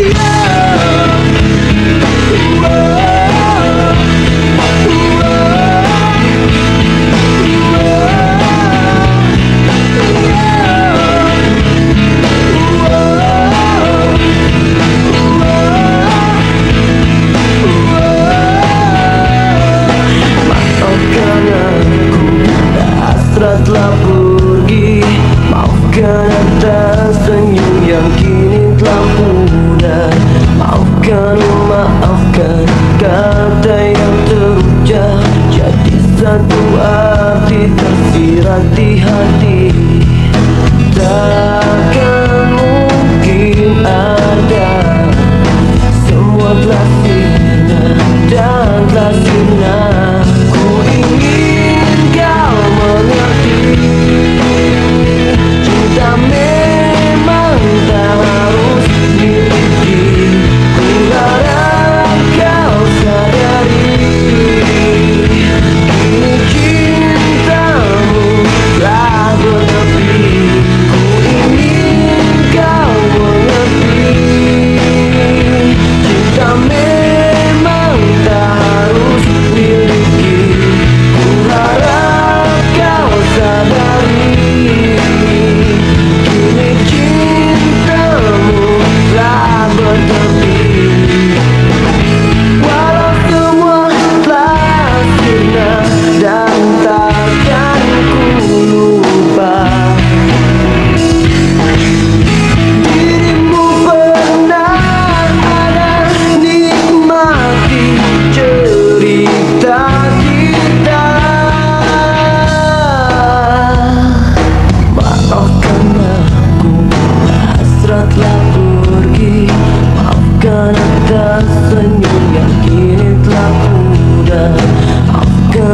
Yeah. Jadi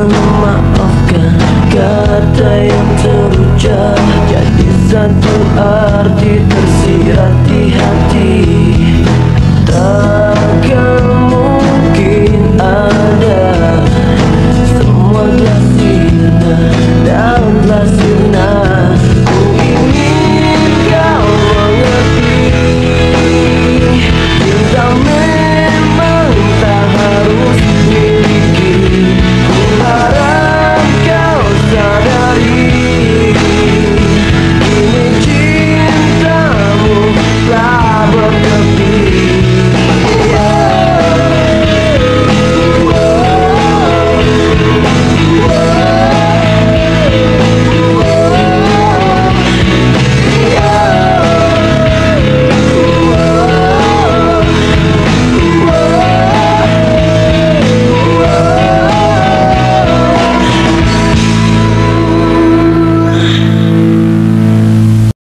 memaafkan kata yang terucap jadi satu arti tersebut.